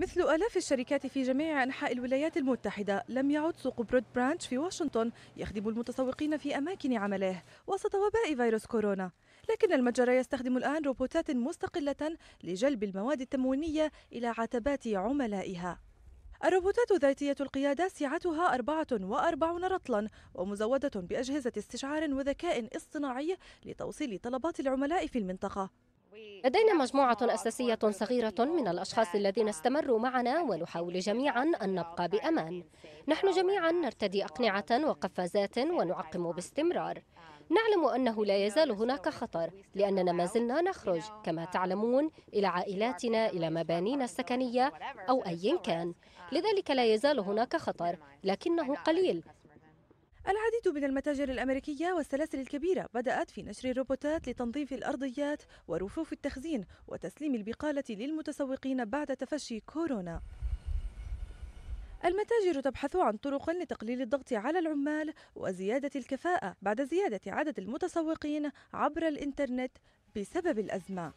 مثل آلاف الشركات في جميع أنحاء الولايات المتحدة لم يعد سوق برود برانش في واشنطن يخدم المتسوقين في أماكن عمله وسط وباء فيروس كورونا. لكن المتجر يستخدم الآن روبوتات مستقلة لجلب المواد التموينية إلى عتبات عملائها. الروبوتات ذاتية القيادة سعتها 44 رطلا ومزودة بأجهزة استشعار وذكاء اصطناعي لتوصيل طلبات العملاء في المنطقة. لدينا مجموعة أساسية صغيرة من الأشخاص الذين استمروا معنا ونحاول جميعا أن نبقى بأمان. نحن جميعا نرتدي أقنعة وقفازات ونعقم باستمرار. نعلم أنه لا يزال هناك خطر لأننا ما زلنا نخرج. كما تعلمون إلى عائلاتنا إلى مبانينا السكنية أو أي كان. لذلك لا يزال هناك خطر لكنه قليل. العديد من المتاجر الأمريكية والسلاسل الكبيرة بدأت في نشر الروبوتات لتنظيف الأرضيات ورفوف التخزين وتسليم البقالة للمتسوقين بعد تفشي كورونا. المتاجر تبحث عن طرق لتقليل الضغط على العمال وزيادة الكفاءة بعد زيادة عدد المتسوقين عبر الإنترنت بسبب الأزمة.